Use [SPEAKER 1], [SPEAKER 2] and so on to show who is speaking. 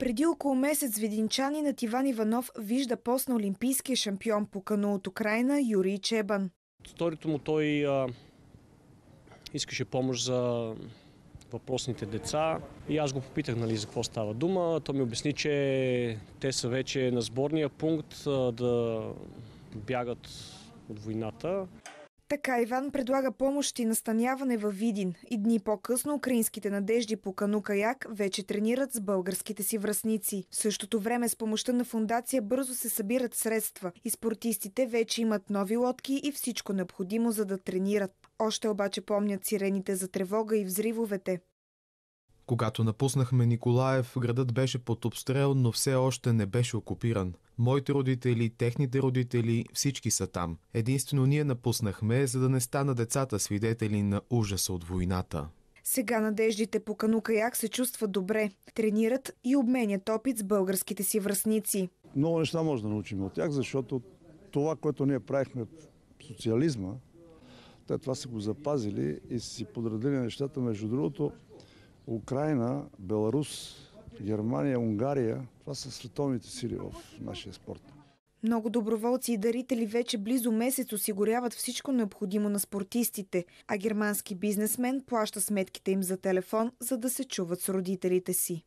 [SPEAKER 1] Преди около месец видинчанинът Иван Иванов вижда пост на олимпийския шампион по кану от Украина Юрий Чебан.
[SPEAKER 2] Сторито му той а, искаше помощ за въпросните деца и аз го попитах нали, за какво става дума. Той ми обясни, че те са вече на сборния пункт а, да бягат от войната.
[SPEAKER 1] Така Иван предлага помощ и настаняване във Видин. И дни по-късно украинските надежди по кану каяк вече тренират с българските си връзници. В същото време с помощта на фундация бързо се събират средства и спортистите вече имат нови лодки и всичко необходимо за да тренират. Още обаче помнят сирените за тревога и взривовете.
[SPEAKER 3] Когато напуснахме Николаев, градът беше под обстрел, но все още не беше окупиран. Моите родители, техните родители, всички са там. Единствено ние напуснахме, за да не стана децата свидетели на ужаса от войната.
[SPEAKER 1] Сега надеждите по кану каяк се чувстват добре. Тренират и обменят опит с българските си връзници.
[SPEAKER 4] Много неща може да научим от тях, защото това, което ние правихме в социализма, те това са го запазили и са си подредили нещата. Между другото, Украина, Беларус, Германия, Унгария, това са световните сили в нашия спорт.
[SPEAKER 1] Много доброволци и дарители вече близо месец осигуряват всичко необходимо на спортистите, а германски бизнесмен плаща сметките им за телефон, за да се чуват с родителите си.